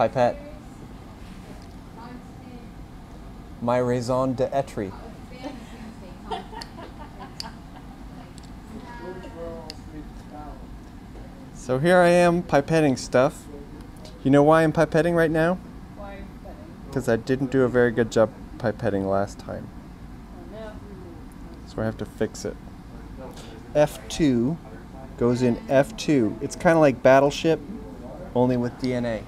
pipette. My raison d'etre. So here I am pipetting stuff. You know why I'm pipetting right now? Because I didn't do a very good job pipetting last time. So I have to fix it. F2 goes in F2. It's kind of like Battleship, only with DNA.